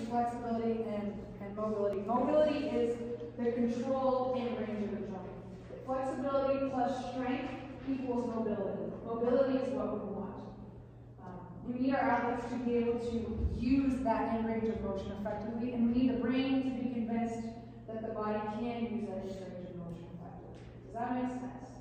flexibility and, and mobility. Mobility is the control and range of the joint. Flexibility plus strength equals mobility. Mobility is what we want. Um, we need our athletes to be able to use that end range of motion effectively, and we need the brain to be convinced that the body can use that end range of motion effectively. Does that make sense?